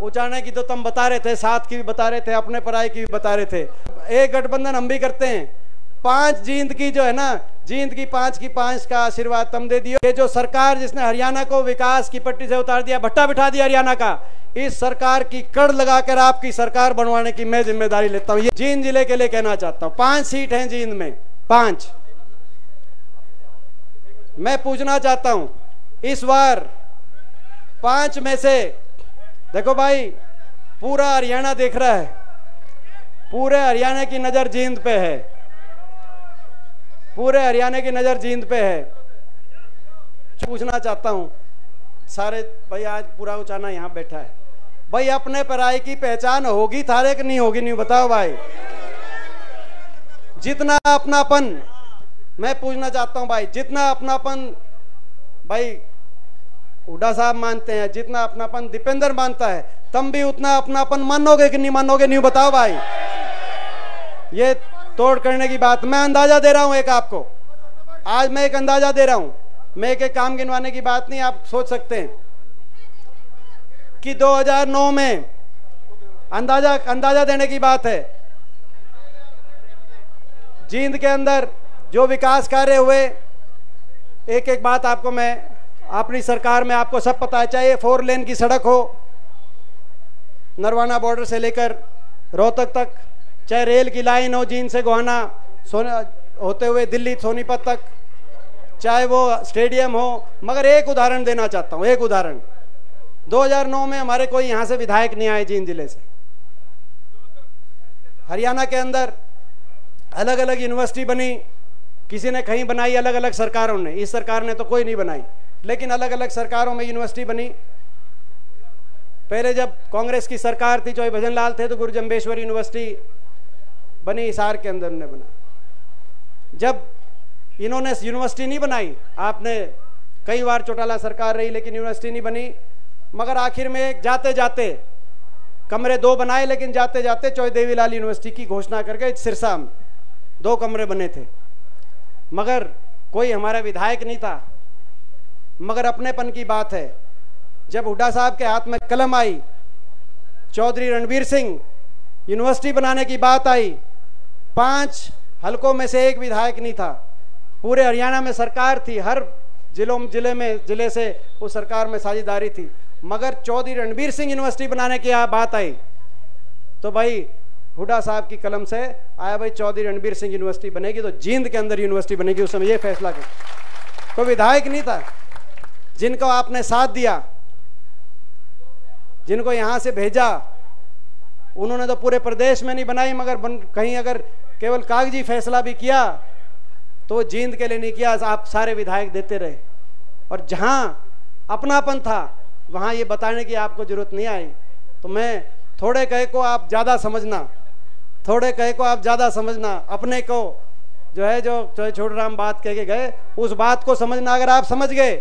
उचाने की तो तुम बता रहे थे, साथ की भी बता रहे थे, अपने पराई की भी बता रहे थे। एक गठबंधन हम भी करते हैं। पाँच जींद की जो है ना, जींद की पाँच की पाँच का आशीर्वाद तुम दे दियो ये जो सरकार जिसने हरियाणा को विकास की पट्टी से उतार दिया, भट्टा बिठा दिया हरियाणा का, इस सरकार की कड़ लगाकर आपकी सरकार बनवाने की मैं ज़िम्मेदारी लेता हूँ। ये जींद ज़िले के लिए कहना चाहता हूँ। पाँच सीट हैं जींद में। पाँच। मैं पूछना चाहता हूँ, इस बार पाँच में से देखो भाई, पूरा हरियाणा देख रहा है। पूरे हरियाणा की नज़र जींद पे है। पूरे हरियाणा की नज़र जींद पे है। पूछना चाहता हूँ। सारे, भाई आज पूरा उचाना यहाँ बैठा है। भाई अपने पराई की पहचान होगी, थारे की नहीं होगी, नहीं बताओ भाई। जितना अपनापन, मैं पूछना चाहता हूँ भाई, जितना अपनापन, भाई हुडा साहब मानते हैं जितना अपनापन दीपेंद्र मानता है तुम भी उतना अपनापन मानोगे कि नहीं मानोगे नहीं बताओ भाई। ये तोड़ करने की बात मैं अंदाज़ा दे रहा हूँ एक आपको। आज मैं एक अंदाज़ा दे रहा हूँ मैं एक, एक काम गिनवाने की बात नहीं आप सोच सकते हैं कि 2009 में अंदाज़ा अंदाज़ा देने की बात है। जींद के अंदर जो विकास कार्य हुए एक एक बात आपको मैं अपनी सरकार में आपको सब पता है, चाहे फोर लेन की सड़क हो, नरवाना बॉर्डर से लेकर रोहतक तक, चाहे रेल की लाइन हो, जींद से गोहाना, सोने, होते हुए दिल्ली सोनीपत तक, चाहे वो स्टेडियम हो, मगर एक उदाहरण देना चाहता हूँ, एक उदाहरण। 2009 में हमारे कोई यहाँ से विधायक नहीं आए जींद ज़िले से। हरियाणा के अंदर अलग अलग यूनिवर्सिटी बनी, किसी ने कहीं बनाई अलग अलग सरकारों ने, इस सरकार ने तो कोई नहीं बनाई। लेकिन अलग अलग सरकारों में यूनिवर्सिटी बनी। पहले जब कांग्रेस की सरकार थी चौधरी भजन लाल थे तो गुरु जम्बेश्वर यूनिवर्सिटी बनी, हिसार के अंदर उन्होंने बना। जब इन्होंने यूनिवर्सिटी नहीं बनाई, आपने कई बार चौटाला सरकार रही, लेकिन यूनिवर्सिटी नहीं बनी। मगर आखिर में जाते जाते कमरे दो बनाए, लेकिन जाते जाते चौधरी देवीलाल यूनिवर्सिटी की घोषणा करके सिरसा में। दो कमरे बने थे। मगर कोई हमारा विधायक नहीं था मगर अपनेपन की बात है। जब हुड्डा साहब के हाथ में कलम आई, चौधरी रणबीर सिंह यूनिवर्सिटी बनाने की बात आई, पाँच हलकों में से एक विधायक नहीं था। पूरे हरियाणा में सरकार थी, हर जिलों, ज़िले में, ज़िले से उस सरकार में साझेदारी थी। मगर चौधरी रणबीर सिंह यूनिवर्सिटी बनाने की बात आई तो भाई हुडा साहब की कलम से आया भाई चौधरी रणबीर सिंह यूनिवर्सिटी बनेगी तो जींद के अंदर यूनिवर्सिटी बनेगी, उस समय ये फैसला किया कोई विधायक नहीं था। जिनको आपने साथ दिया जिनको यहाँ से भेजा उन्होंने तो पूरे प्रदेश में नहीं बनाई मगर बन, कहीं अगर केवल कागज़ी फैसला भी किया तो जींद के लिए नहीं किया आप सारे विधायक देते रहे। और जहाँ अपनापन था वहाँ ये बताने की आपको ज़रूरत नहीं आई। तो मैं थोड़े कहे को आप ज़्यादा समझना थोड़े कहे को आप ज़्यादा समझना अपने को जो है जो छोटे राम बात कह के गए उस बात को समझना अगर आप समझ गए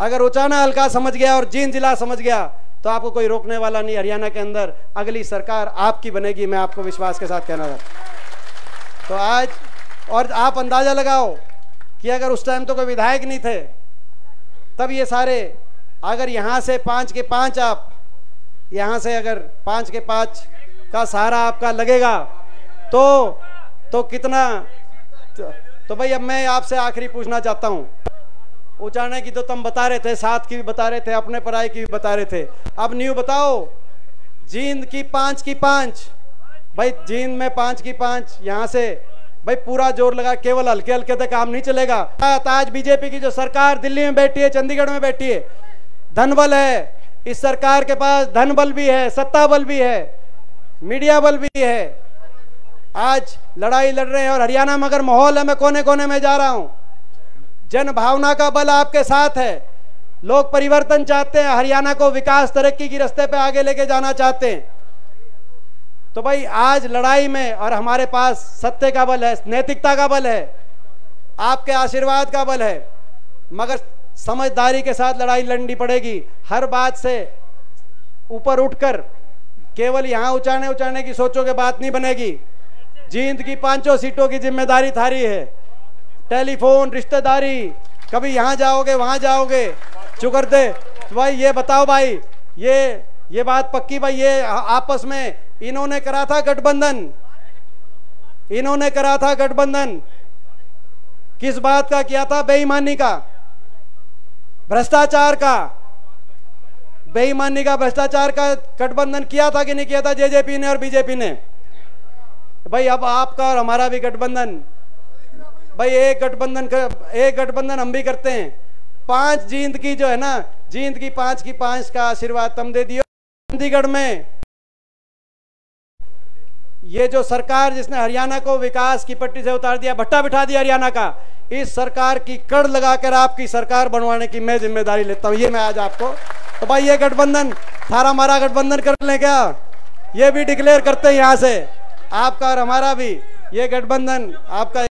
अगर उचाना हल्का समझ गया और जींद जिला समझ गया तो आपको कोई रोकने वाला नहीं हरियाणा के अंदर। अगली सरकार आपकी बनेगी मैं आपको विश्वास के साथ कहना चाहता तो आज और आप अंदाज़ा लगाओ कि अगर उस टाइम तो कोई विधायक नहीं थे तब ये सारे अगर यहाँ से पाँच के पाँच आप यहाँ से अगर पाँच के पाँच का सहारा आपका लगेगा तो तो कितना तो, तो भाई अब मैं आपसे आखिरी पूछना चाहता हूँ। उचाने की तो तुम बता रहे थे, साथ की भी बता रहे थे, अपने पराई की भी बता रहे थे। अब न्यू बताओ, जींद की पाँच की पाँच। भाई, जींद में पाँच की पाँच, यहाँ से। भाई, पूरा ज़ोर लगा, केवल हल्के हल्के तक काम नहीं चलेगा। आज बीजेपी की जो सरकार दिल्ली में बैठी है, चंडीगढ़ में बैठी है, धनबल है। इस सरकार के पास धन बल भी है सत्ता बल भी है मीडिया बल भी है। आज लड़ाई लड़ रहे हैं और हरियाणा में अगर माहौल है, मैं कोने कोने में जा रहा हूँ। जन भावना का बल आपके साथ है। लोग परिवर्तन चाहते हैं, हरियाणा को विकास, तरक्की की रास्ते पे आगे लेके जाना चाहते हैं। तो भाई, आज लड़ाई में और हमारे पास सत्य का बल है, नैतिकता का बल है, आपके आशीर्वाद का बल है, मगर समझदारी के साथ लड़ाई लड़नी पड़ेगी। हर बात से ऊपर उठकर, केवल यहाँ उचाने उचाने की सोचों के बात नहीं बनेगी। जींद की पाँचों सीटों की ज़िम्मेदारी थारी है। टेलीफोन, रिश्तेदारी, कभी यहाँ जाओगे, वहाँ जाओगे। चुकरते तो भाई, ये बताओ भाई, ये ये बात पक्की भाई, ये आपस में इन्होंने करा था गठबंधन? इन्होंने करा था गठबंधन? किस बात का किया था? बेईमानी का? भ्रष्टाचार का? बेईमानी का, भ्रष्टाचार का गठबंधन किया था कि नहीं किया था? जेजेपी ने और बीजेपी ने। भाई, अब आपका और हमारा भी गठबंधन भाई, एक गठबंधन कर एक गठबंधन हम भी करते हैं। पाँच जींद की जो है ना, जींद की पाँच की पाँच का आशीर्वाद तुम दे दियो। चंडीगढ़ में ये जो सरकार जिसने हरियाणा को विकास की पट्टी से उतार दिया, भट्टा बिठा दिया हरियाणा का, इस सरकार की कड़ लगाकर आपकी सरकार बनवाने की मैं ज़िम्मेदारी लेता हूँ। ये मैं आज आपको तो भाई, ये गठबंधन, थारा मारा गठबंधन कर ले क्या? ये भी डिक्लेयर करते हैं यहाँ से। आपका और हमारा भी, ये गठबंधन, आपका